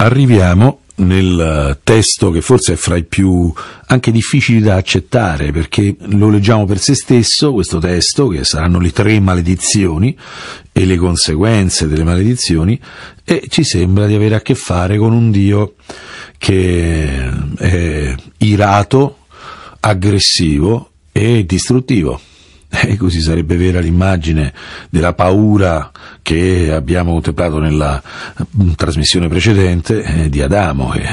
arriviamo nel testo che forse è fra i più anche difficili da accettare perché lo leggiamo per se stesso, questo testo, che saranno le tre maledizioni e le conseguenze delle maledizioni, e ci sembra di avere a che fare con un Dio che è irato, aggressivo e distruttivo. E così sarebbe vera l'immagine della paura che abbiamo contemplato nella mm, trasmissione precedente eh, di Adamo, che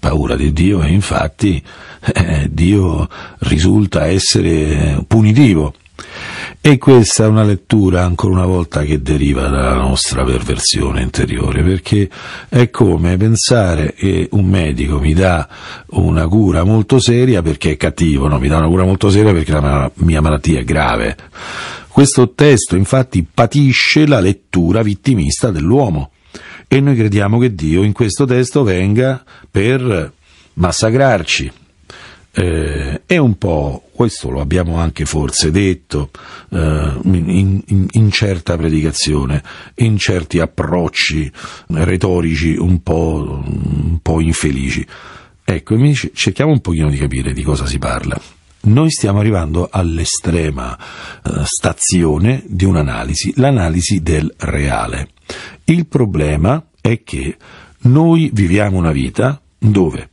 paura di Dio e infatti eh, Dio risulta essere punitivo. E questa è una lettura, ancora una volta, che deriva dalla nostra perversione interiore, perché è come pensare che un medico mi dà una cura molto seria perché è cattivo, no, mi dà una cura molto seria perché la mia malattia è grave. Questo testo, infatti, patisce la lettura vittimista dell'uomo. E noi crediamo che Dio in questo testo venga per massacrarci, eh, è un po', questo lo abbiamo anche forse detto eh, in, in, in, certa predicazione, in certi approcci retorici un po', un po infelici. Ecco, cerchiamo un pochino di capire di cosa si parla. Noi stiamo arrivando all'estrema eh, stazione di un'analisi, l'analisi del reale. Il problema è che noi viviamo una vita dove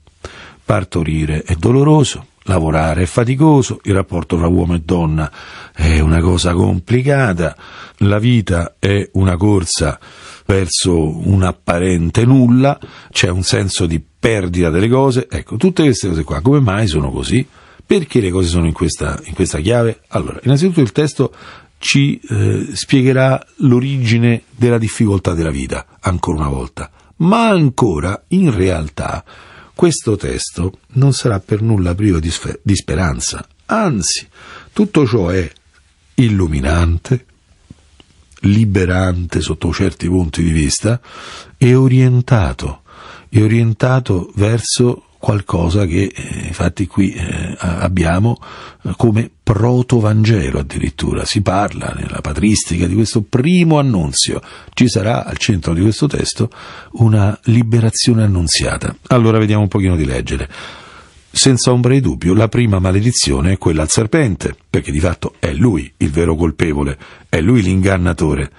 Partorire è doloroso, lavorare è faticoso, il rapporto tra uomo e donna è una cosa complicata, la vita è una corsa verso un apparente nulla, c'è un senso di perdita delle cose, ecco, tutte queste cose qua, come mai sono così? Perché le cose sono in questa, in questa chiave? Allora, innanzitutto il testo ci eh, spiegherà l'origine della difficoltà della vita, ancora una volta, ma ancora, in realtà, questo testo non sarà per nulla privo di, sfer- di speranza, anzi, tutto ciò è illuminante, liberante sotto certi punti di vista e orientato, e orientato verso qualcosa che eh, infatti qui eh, abbiamo eh, come proto-vangelo addirittura, si parla nella patristica di questo primo annunzio, ci sarà al centro di questo testo una liberazione annunziata. Allora vediamo un pochino di leggere. Senza ombra di dubbio, la prima maledizione è quella al serpente, perché di fatto è lui il vero colpevole, è lui l'ingannatore.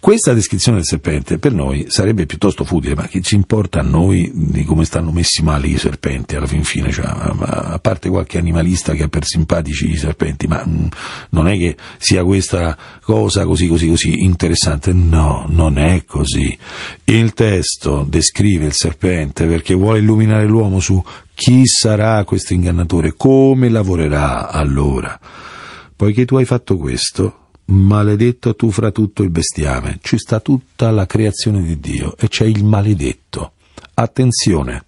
Questa descrizione del serpente per noi sarebbe piuttosto futile, ma che ci importa a noi di come stanno messi male i serpenti alla fin fine, cioè, a parte qualche animalista che ha per simpatici i serpenti, ma mm, non è che sia questa cosa così così così interessante, no, non è così. Il testo descrive il serpente perché vuole illuminare l'uomo su chi sarà questo ingannatore, come lavorerà allora. Poiché tu hai fatto questo, maledetto tu fra tutto il bestiame, ci sta tutta la creazione di Dio e c'è il maledetto. Attenzione,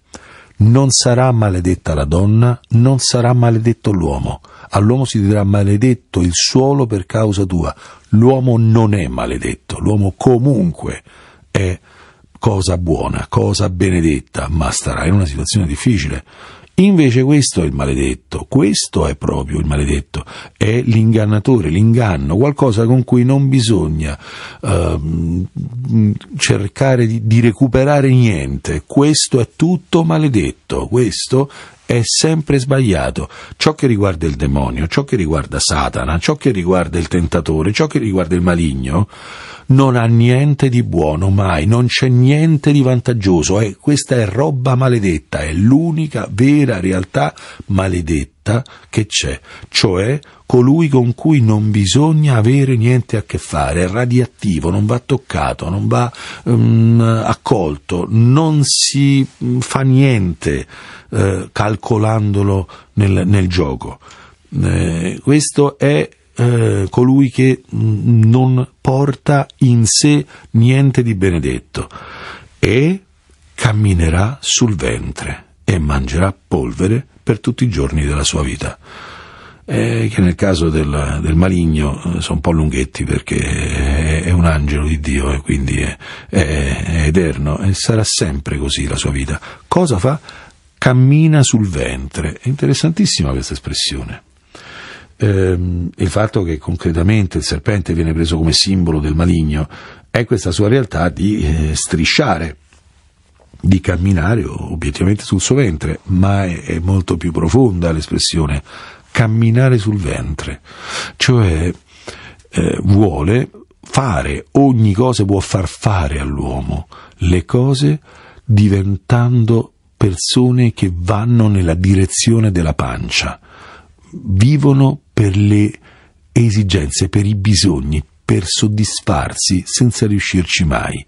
non sarà maledetta la donna, non sarà maledetto l'uomo. All'uomo si dirà maledetto il suolo per causa tua. L'uomo non è maledetto, l'uomo comunque è cosa buona, cosa benedetta, ma starà in una situazione difficile. Invece questo è il maledetto, questo è proprio il maledetto, è l'ingannatore, l'inganno, qualcosa con cui non bisogna uh, cercare di, di recuperare niente, questo è tutto maledetto, questo è sempre sbagliato. Ciò che riguarda il demonio, ciò che riguarda Satana, ciò che riguarda il tentatore, ciò che riguarda il maligno, non ha niente di buono mai, non c'è niente di vantaggioso, è, questa è roba maledetta, è l'unica vera realtà maledetta che c'è, cioè colui con cui non bisogna avere niente a che fare, è radioattivo, non va toccato, non va um, accolto, non si mm, fa niente eh, calcolandolo nel, nel gioco. Eh, questo è eh, colui che mm, non porta in sé niente di benedetto e camminerà sul ventre e mangerà polvere per tutti i giorni della sua vita. Eh, che nel caso del, del maligno eh, sono un po' lunghetti perché è, è un angelo di Dio e quindi è, è, è eterno e sarà sempre così la sua vita. Cosa fa? Cammina sul ventre. È interessantissima questa espressione ehm, il fatto che concretamente il serpente viene preso come simbolo del maligno è questa sua realtà di eh, strisciare. Di camminare obiettivamente sul suo ventre, ma è, è molto più profonda l'espressione camminare sul ventre, cioè eh, vuole fare ogni cosa, può far fare all'uomo le cose diventando persone che vanno nella direzione della pancia, vivono per le esigenze, per i bisogni, per soddisfarsi senza riuscirci mai.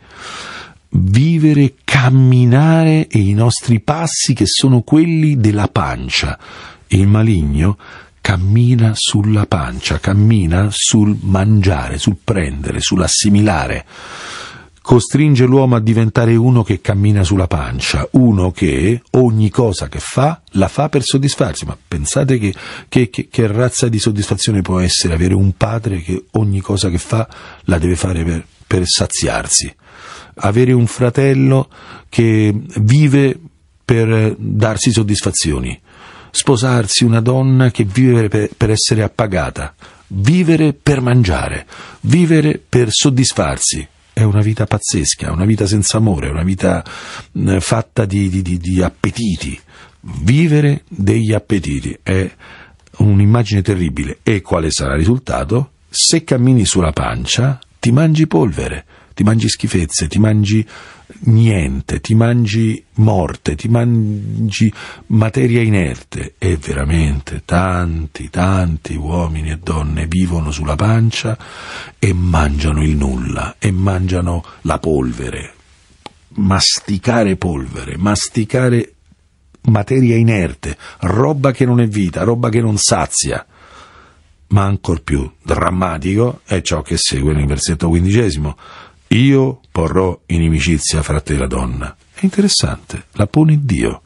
Vivere, camminare e i nostri passi che sono quelli della pancia. Il maligno cammina sulla pancia, cammina sul mangiare, sul prendere, sull'assimilare costringe l'uomo a diventare uno che cammina sulla pancia, uno che ogni cosa che fa la fa per soddisfarsi. Ma pensate che, che, che, che razza di soddisfazione può essere avere un padre che ogni cosa che fa la deve fare per, per saziarsi? Avere un fratello che vive per darsi soddisfazioni, sposarsi una donna che vive per, essere appagata, vivere per mangiare, vivere per soddisfarsi, è una vita pazzesca, una vita senza amore, una vita fatta di, di, di appetiti. Vivere degli appetiti è un'immagine terribile. E quale sarà il risultato? Se cammini sulla pancia, ti mangi polvere, ti mangi schifezze, ti mangi niente, ti mangi morte, ti mangi materia inerte e veramente tanti, tanti uomini e donne vivono sulla pancia e mangiano il nulla e mangiano la polvere, masticare polvere, masticare materia inerte, roba che non è vita, roba che non sazia. Ma ancor più drammatico è ciò che segue nel versetto quindicesimo io porrò inimicizia fra te e la donna. È interessante, la pone Dio.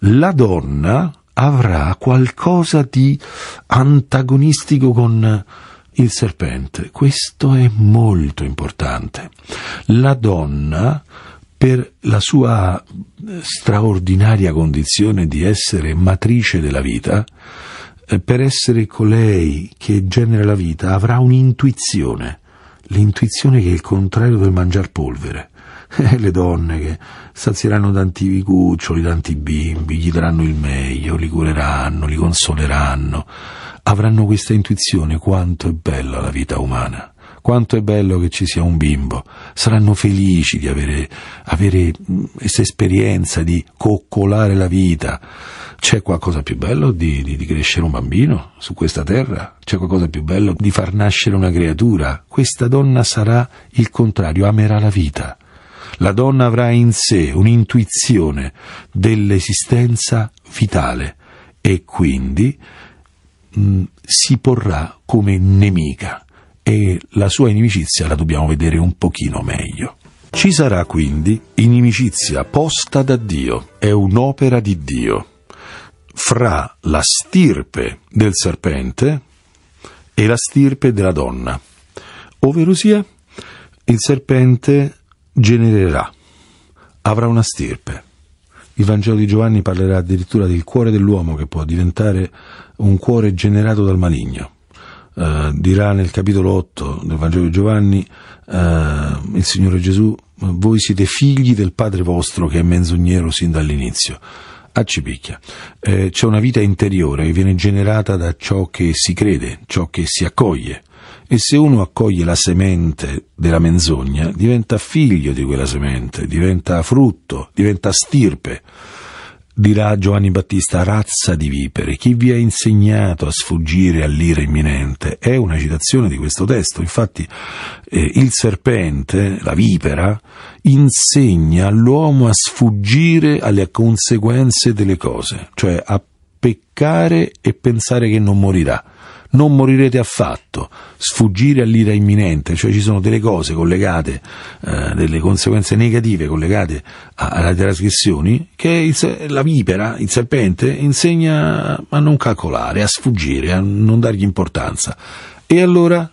La donna avrà qualcosa di antagonistico con il serpente. Questo è molto importante. La donna, per la sua straordinaria condizione di essere matrice della vita, eh, per essere colei che genera la vita, avrà un'intuizione l'intuizione che è il contrario del mangiar polvere. Eh, le donne che sazieranno tanti cuccioli, tanti bimbi, gli daranno il meglio, li cureranno, li consoleranno, avranno questa intuizione quanto è bella la vita umana, quanto è bello che ci sia un bimbo, saranno felici di avere, avere questa esperienza di coccolare la vita, c'è qualcosa più bello di, di, di, crescere un bambino su questa terra? C'è qualcosa più bello di far nascere una creatura? Questa donna sarà il contrario, amerà la vita. La donna avrà in sé un'intuizione dell'esistenza vitale e quindi mh, si porrà come nemica e la sua inimicizia la dobbiamo vedere un pochino meglio. Ci sarà quindi inimicizia posta da Dio, è un'opera di Dio fra la stirpe del serpente e la stirpe della donna, ovvero sia il serpente genererà, avrà una stirpe. Il Vangelo di Giovanni parlerà addirittura del cuore dell'uomo che può diventare un cuore generato dal maligno. Uh, dirà nel capitolo 8 del Vangelo di Giovanni uh, il Signore Gesù, voi siete figli del Padre vostro che è menzognero sin dall'inizio accipicchia. Eh, c'è una vita interiore che viene generata da ciò che si crede, ciò che si accoglie. E se uno accoglie la semente della menzogna, diventa figlio di quella semente, diventa frutto, diventa stirpe dirà Giovanni Battista, razza di vipere, chi vi ha insegnato a sfuggire all'ira imminente? È una citazione di questo testo. Infatti eh, il serpente, la vipera, insegna all'uomo a sfuggire alle conseguenze delle cose, cioè a peccare e pensare che non morirà non morirete affatto, sfuggire all'ira imminente, cioè ci sono delle cose collegate, eh, delle conseguenze negative collegate alle trasgressioni che il, la vipera, il serpente, insegna a non calcolare, a sfuggire, a non dargli importanza. E allora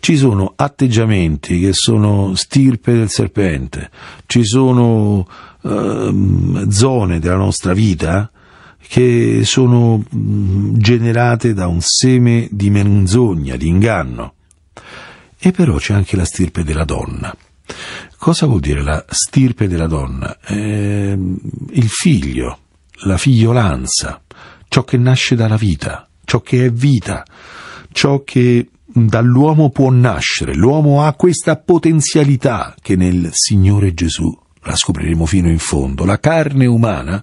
ci sono atteggiamenti che sono stirpe del serpente, ci sono eh, zone della nostra vita che sono mm, generate da un seme di menzogna, di inganno. E però c'è anche la stirpe della donna. Cosa vuol dire la stirpe della donna? Eh, il figlio, la figliolanza, ciò che nasce dalla vita, ciò che è vita, ciò che dall'uomo può nascere. L'uomo ha questa potenzialità che nel Signore Gesù la scopriremo fino in fondo. La carne umana,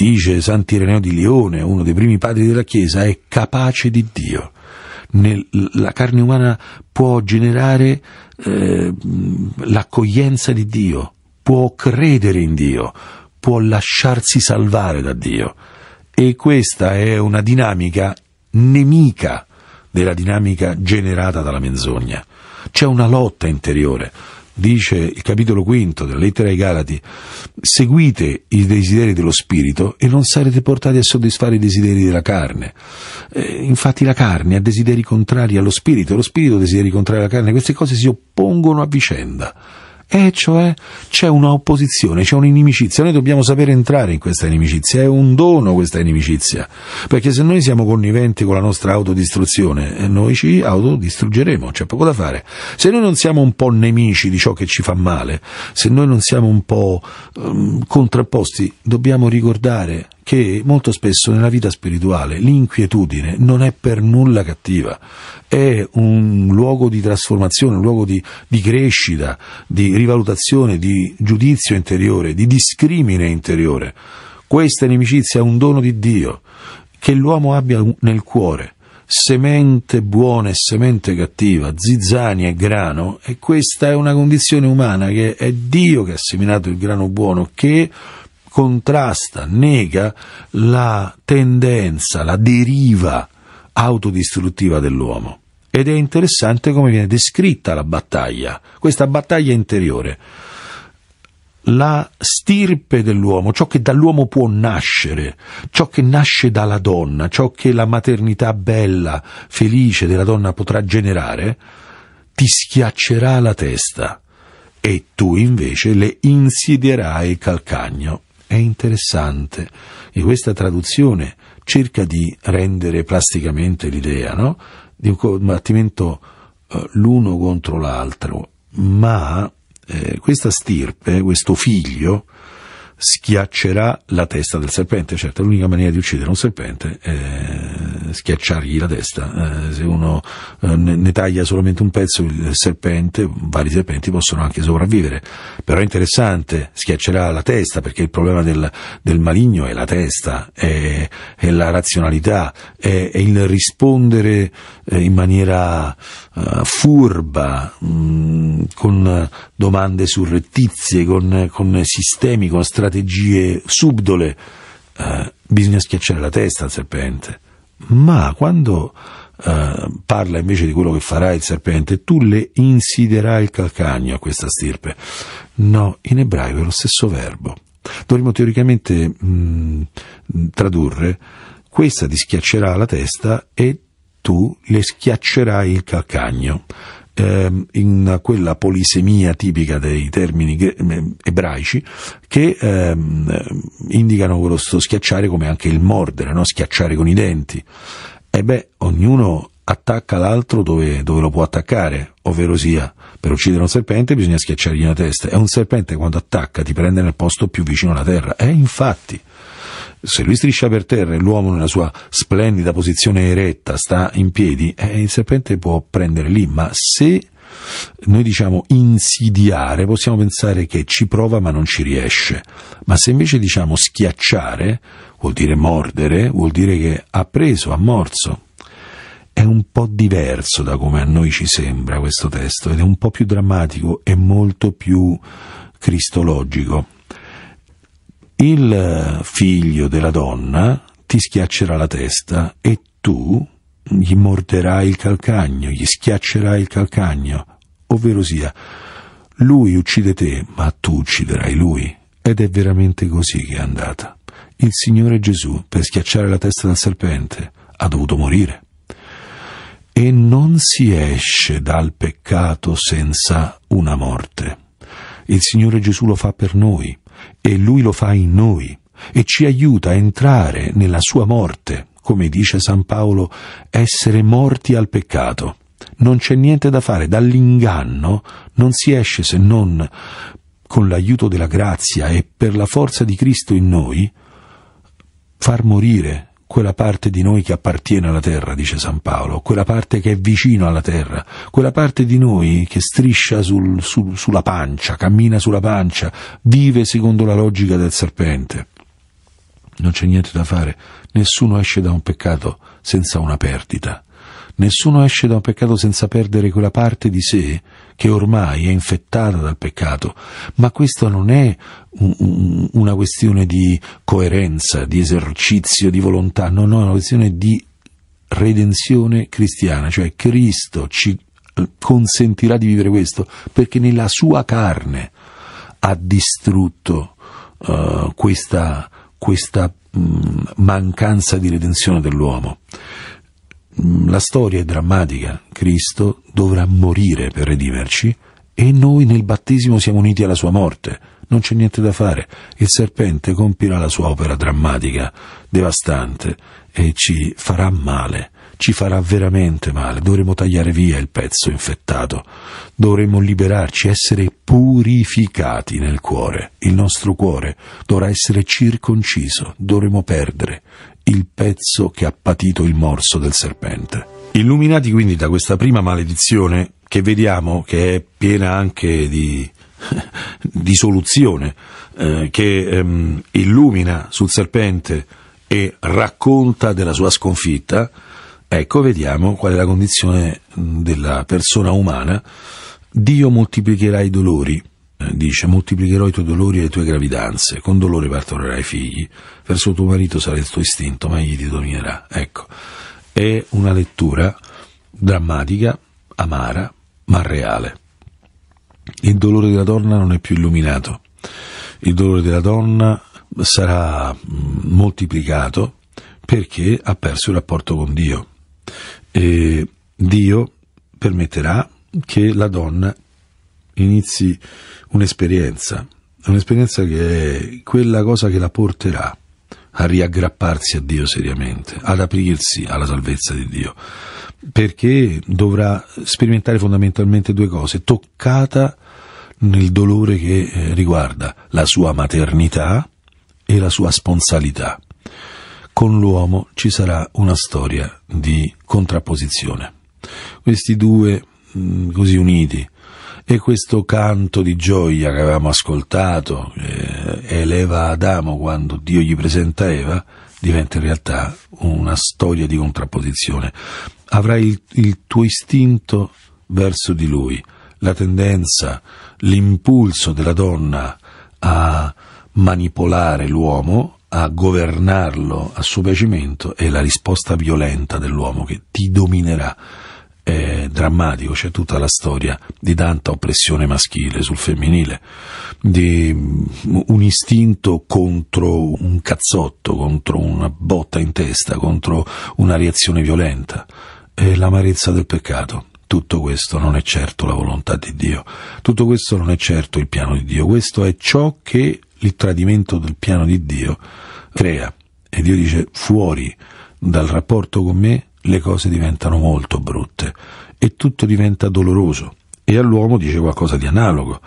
dice Sant'Ireneo di Lione, uno dei primi padri della Chiesa, è capace di Dio. Nel, la carne umana può generare eh, l'accoglienza di Dio, può credere in Dio, può lasciarsi salvare da Dio. E questa è una dinamica nemica della dinamica generata dalla menzogna. C'è una lotta interiore. Dice il capitolo quinto della lettera ai Galati, seguite i desideri dello spirito e non sarete portati a soddisfare i desideri della carne. Eh, infatti la carne ha desideri contrari allo spirito, lo spirito ha desideri contrari alla carne, queste cose si oppongono a vicenda. E cioè c'è un'opposizione, c'è un'inimicizia, noi dobbiamo sapere entrare in questa inimicizia, è un dono questa inimicizia, perché se noi siamo conniventi con la nostra autodistruzione, eh, noi ci autodistruggeremo, c'è poco da fare. Se noi non siamo un po' nemici di ciò che ci fa male, se noi non siamo un po' um, contrapposti, dobbiamo ricordare che molto spesso nella vita spirituale l'inquietudine non è per nulla cattiva, è un luogo di trasformazione, un luogo di, di crescita, di rivalutazione, di giudizio interiore, di discrimine interiore. Questa inimicizia è un dono di Dio che l'uomo abbia nel cuore semente buona e semente cattiva, zizzania e grano, e questa è una condizione umana che è Dio che ha seminato il grano buono, che contrasta, nega la tendenza, la deriva autodistruttiva dell'uomo. Ed è interessante come viene descritta la battaglia, questa battaglia interiore. La stirpe dell'uomo, ciò che dall'uomo può nascere, ciò che nasce dalla donna, ciò che la maternità bella, felice della donna potrà generare, ti schiaccerà la testa e tu invece le insidierai il calcagno è interessante e questa traduzione cerca di rendere plasticamente l'idea no? di un combattimento eh, l'uno contro l'altro, ma eh, questa stirpe, questo figlio, schiaccerà la testa del serpente. Certo, l'unica maniera di uccidere un serpente è schiacciargli la testa. Eh, se uno eh, ne taglia solamente un pezzo, il serpente, vari serpenti possono anche sopravvivere. Però è interessante, schiaccerà la testa perché il problema del, del maligno è la testa, è, è la razionalità, è, è il rispondere eh, in maniera furba, mh, mm, con domande surrettizie, con, con sistemi, con strategie strategie subdole, eh, bisogna schiacciare la testa al serpente. Ma quando eh, parla invece di quello che farà il serpente, tu le insidierai il calcagno a questa stirpe. No, in ebraico è lo stesso verbo. Dovremmo teoricamente mh, tradurre questa ti schiaccerà la testa e tu le schiaccerai il calcagno eh, in quella polisemia tipica dei termini ebraici che eh, indicano quello schiacciare come anche il mordere, no? schiacciare con i denti. E beh, ognuno attacca l'altro dove, dove, lo può attaccare, ovvero sia per uccidere un serpente bisogna schiacciargli la testa e un serpente quando attacca ti prende nel posto più vicino alla terra. E infatti se lui striscia per terra e l'uomo nella sua splendida posizione eretta sta in piedi, eh, il serpente può prendere lì, ma se noi diciamo insidiare, possiamo pensare che ci prova ma non ci riesce, ma se invece diciamo schiacciare, vuol dire mordere, vuol dire che ha preso, ha morso. È un po' diverso da come a noi ci sembra questo testo ed è un po' più drammatico e molto più cristologico il figlio della donna ti schiaccerà la testa e tu gli morderai il calcagno, gli schiaccerai il calcagno, ovvero sia, lui uccide te, ma tu ucciderai lui. Ed è veramente così che è andata. Il Signore Gesù, per schiacciare la testa del serpente, ha dovuto morire. E non si esce dal peccato senza una morte. Il Signore Gesù lo fa per noi e Lui lo fa in noi e ci aiuta a entrare nella sua morte, come dice San Paolo, essere morti al peccato. non c'è niente da fare, dall'inganno non si esce se non con l'aiuto della grazia e per la forza di Cristo in noi, far morire quella parte di noi che appartiene alla terra, dice San Paolo, quella parte che è vicino alla terra, quella parte di noi che striscia sul, sul, sulla pancia, cammina sulla pancia, vive secondo la logica del serpente. Non c'è niente da fare, nessuno esce da un peccato senza una perdita. Nessuno esce da un peccato senza perdere quella parte di sé che ormai è infettata dal peccato, ma questa non è un, un, una questione di coerenza, di esercizio, di volontà, no, no, è una questione di redenzione cristiana, cioè Cristo ci consentirà di vivere questo perché nella sua carne ha distrutto uh, questa, questa mh, mancanza di redenzione dell'uomo. Mm, la storia è drammatica, Cristo dovrà morire per redimerci e noi nel battesimo siamo uniti alla sua morte. Non c'è niente da fare. Il serpente compirà la sua opera drammatica, devastante, e ci farà male, ci farà veramente male. Dovremo tagliare via il pezzo infettato, dovremo liberarci, essere purificati nel cuore. Il nostro cuore dovrà essere circonciso, dovremo perdere il pezzo che ha patito il morso del serpente. Illuminati quindi da questa prima maledizione, che vediamo che è piena anche di, di soluzione, eh, che ehm, illumina sul serpente e racconta della sua sconfitta, ecco vediamo qual è la condizione della persona umana. Dio moltiplicherà i dolori, eh, dice moltiplicherò i tuoi dolori e le tue gravidanze, con dolore partorerai figli, verso tuo marito sarà il tuo istinto, ma egli ti dominerà. Ecco, è una lettura drammatica, amara, ma reale. Il dolore della donna non è più illuminato, il dolore della donna sarà mm, moltiplicato perché ha perso il rapporto con Dio e Dio permetterà che la donna inizi un'esperienza, un'esperienza che è quella cosa che la porterà a riaggrapparsi a Dio seriamente, ad aprirsi alla salvezza di Dio, perché dovrà sperimentare fondamentalmente due cose, toccata nel dolore che eh, riguarda la sua maternità e la sua sponsalità. Con l'uomo ci sarà una storia di contrapposizione. Questi due mm, così uniti, e questo canto di gioia che avevamo ascoltato, eh, eleva Adamo quando Dio gli presenta Eva, diventa in realtà una storia di contrapposizione. Avrai il, il tuo istinto verso di lui, la tendenza, l'impulso della donna a manipolare l'uomo, a governarlo a suo piacimento e la risposta violenta dell'uomo che ti dominerà. È drammatico, c'è tutta la storia di tanta oppressione maschile sul femminile, di un istinto contro un cazzotto, contro una botta in testa, contro una reazione violenta, e l'amarezza del peccato. Tutto questo non è certo la volontà di Dio, tutto questo non è certo il piano di Dio, questo è ciò che il tradimento del piano di Dio crea. E Dio dice fuori dal rapporto con me le cose diventano molto brutte e tutto diventa doloroso. E all'uomo dice qualcosa di analogo.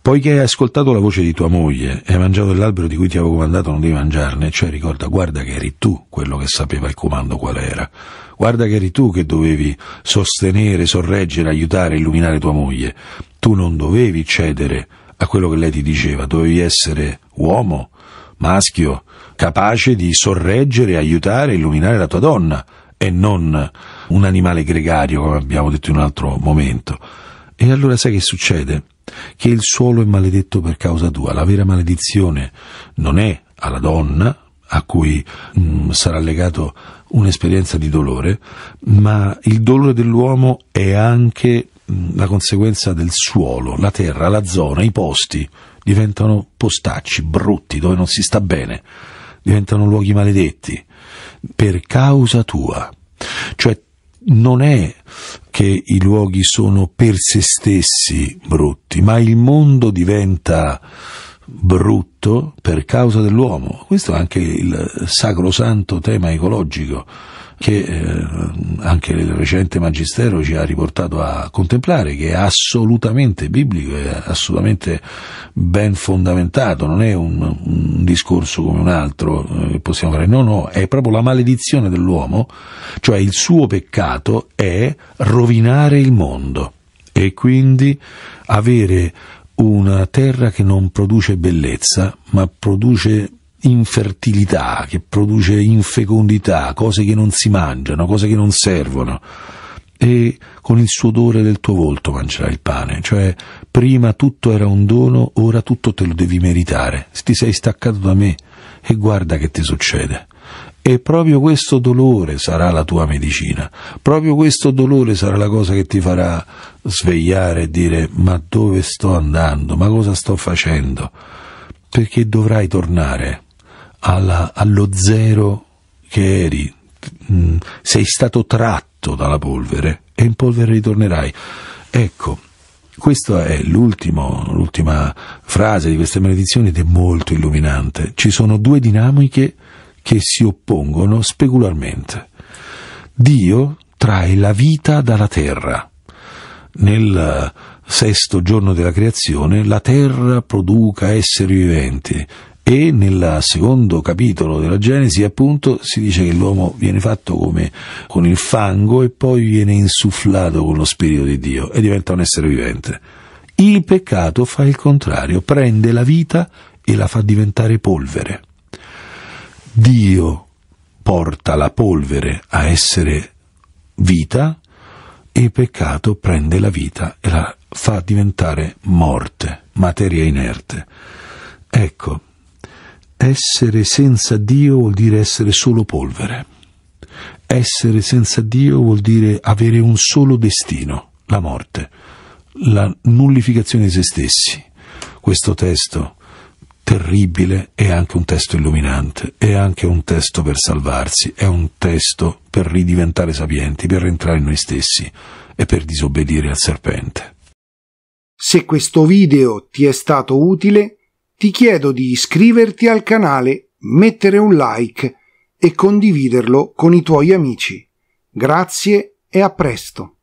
Poiché hai ascoltato la voce di tua moglie e hai mangiato dell'albero di cui ti avevo comandato non devi mangiarne, cioè ricorda, guarda che eri tu quello che sapeva il comando qual era. Guarda che eri tu che dovevi sostenere, sorreggere, aiutare, illuminare tua moglie. Tu non dovevi cedere a quello che lei ti diceva, dovevi essere uomo, maschio, capace di sorreggere, aiutare, illuminare la tua donna e non un animale gregario, come abbiamo detto in un altro momento. E allora sai che succede? Che il suolo è maledetto per causa tua. La vera maledizione non è alla donna, a cui mh, mm, sarà legato un'esperienza di dolore, ma il dolore dell'uomo è anche la conseguenza del suolo, la terra, la zona, i posti diventano postacci brutti dove non si sta bene, diventano luoghi maledetti per causa tua. Cioè non è che i luoghi sono per se stessi brutti, ma il mondo diventa brutto per causa dell'uomo. Questo è anche il sacrosanto tema ecologico. Che eh, anche il recente Magistero ci ha riportato a contemplare, che è assolutamente biblico, è assolutamente ben fondamentato, non è un, un discorso come un altro eh, che possiamo fare, no, no, è proprio la maledizione dell'uomo, cioè il suo peccato è rovinare il mondo e quindi avere una terra che non produce bellezza, ma produce infertilità, che produce infecondità, cose che non si mangiano, cose che non servono. E con il sudore del tuo volto mangerai il pane, cioè prima tutto era un dono, ora tutto te lo devi meritare. Ti sei staccato da me e guarda che ti succede. E proprio questo dolore sarà la tua medicina, proprio questo dolore sarà la cosa che ti farà svegliare e dire ma dove sto andando, ma cosa sto facendo? Perché dovrai tornare alla, allo zero che eri, mm, sei stato tratto dalla polvere e in polvere ritornerai. Ecco, questa è l'ultima frase di queste maledizioni ed è molto illuminante. Ci sono due dinamiche che si oppongono specularmente. Dio trae la vita dalla terra. Nel sesto giorno della creazione la terra produca esseri viventi e nel secondo capitolo della Genesi appunto si dice che l'uomo viene fatto come con il fango e poi viene insufflato con lo spirito di Dio e diventa un essere vivente. Il peccato fa il contrario, prende la vita e la fa diventare polvere. Dio porta la polvere a essere vita e il peccato prende la vita e la fa diventare morte, materia inerte. Ecco, essere senza Dio vuol dire essere solo polvere. Essere senza Dio vuol dire avere un solo destino, la morte, la nullificazione di se stessi. Questo testo terribile è anche un testo illuminante, è anche un testo per salvarsi, è un testo per ridiventare sapienti, per rientrare in noi stessi e per disobbedire al serpente. Se questo video ti è stato utile, ti chiedo di iscriverti al canale, mettere un like e condividerlo con i tuoi amici. Grazie e a presto.